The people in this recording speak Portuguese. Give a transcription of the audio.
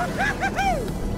Uhul!